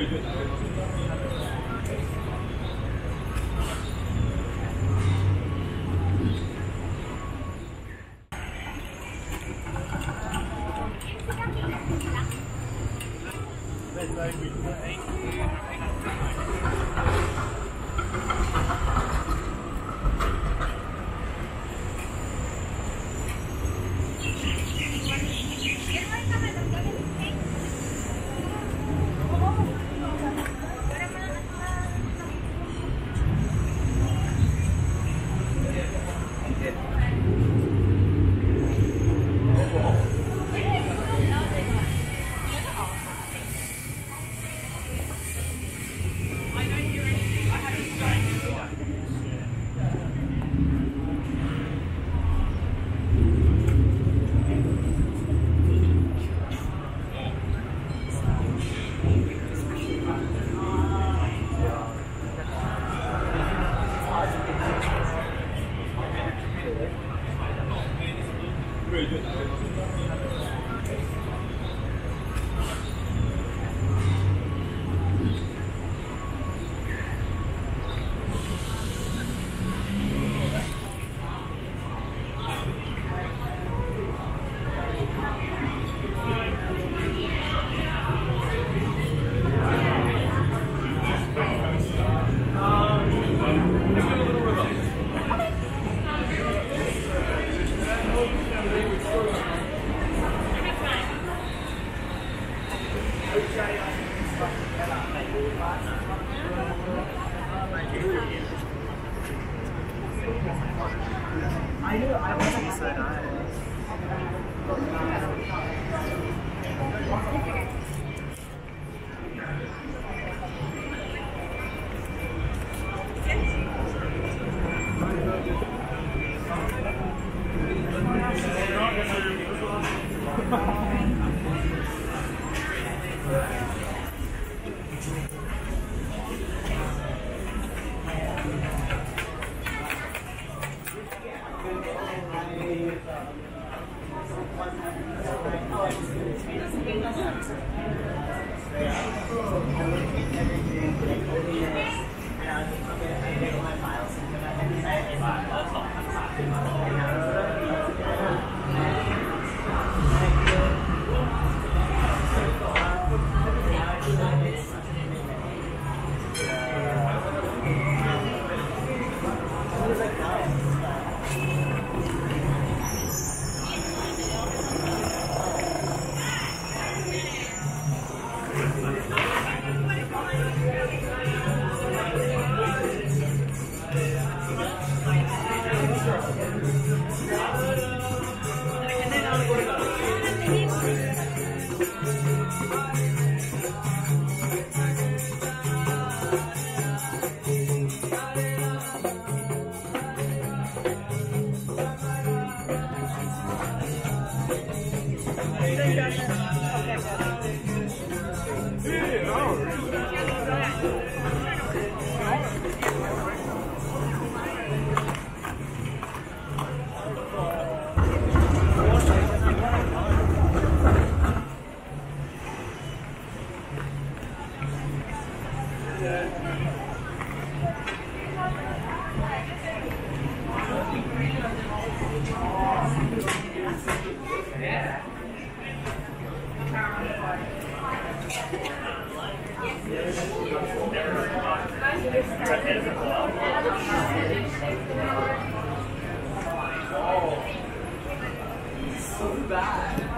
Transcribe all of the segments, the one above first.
私たちは。Yeah. so bad.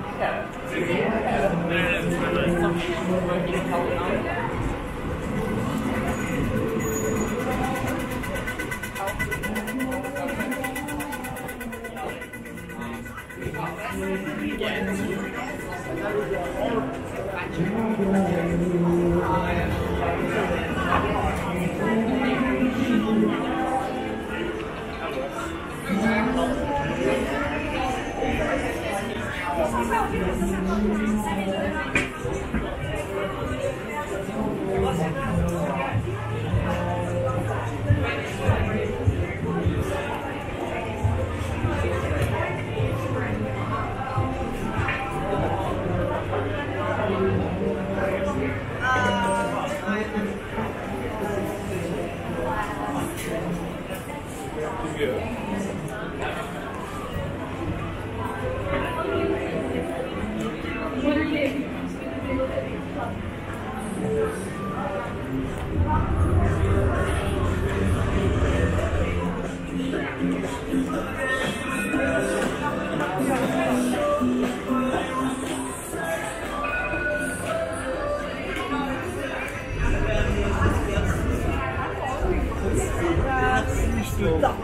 Yeah. Yeah. Yeah. 就长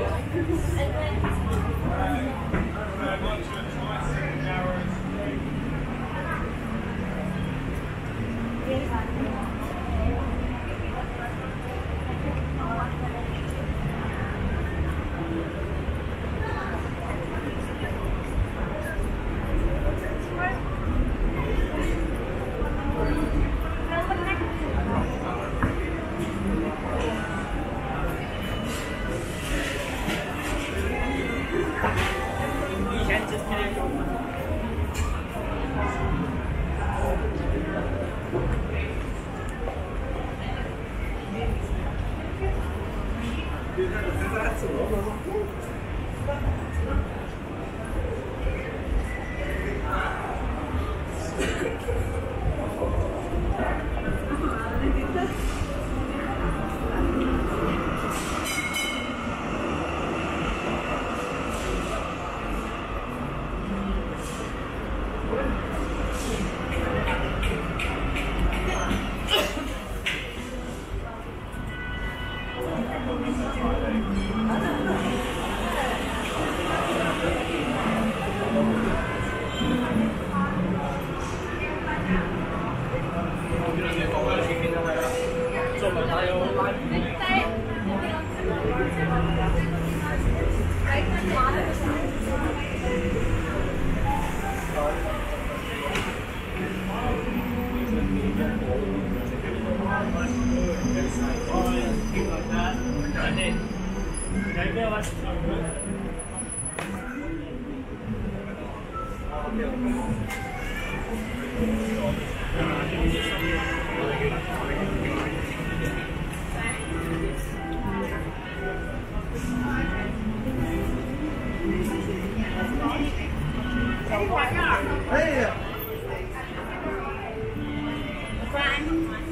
and then Thank you. 哎呀！快！